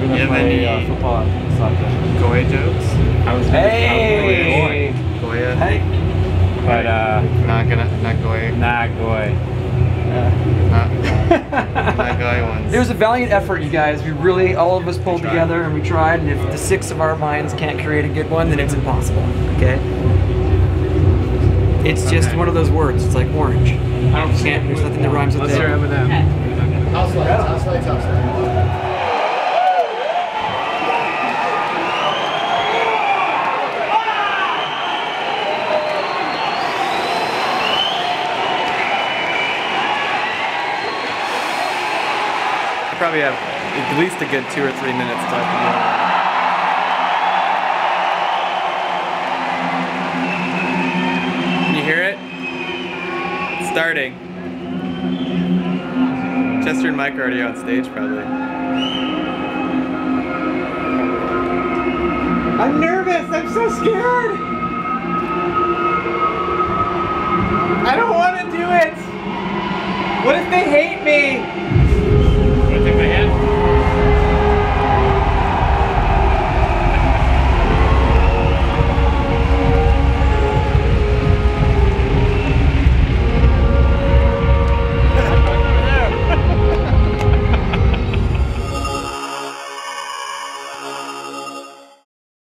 gonna You have play any- uh, football and soccer. Goya jokes? I was Hey! Goya? Hey. but uh, Not gonna, not Goya. nah, goy. Not, not Goya ones. It was a valiant effort, you guys. We really, all of us pulled together and we tried. And if the six of our minds can't create a good one, then it's impossible. Okay. It's just Okay. one of those words. It's like orange. I don't Can't. There's nothing that rhymes with Let's hear it. Eminem. House lights, house lights, house lights. probably have at least a good two or three minutes left. Can you hear it? Starting. Chester and Mike are already on stage, probably. I'm nervous. I'm so scared. I don't want to do it. What if they hate me?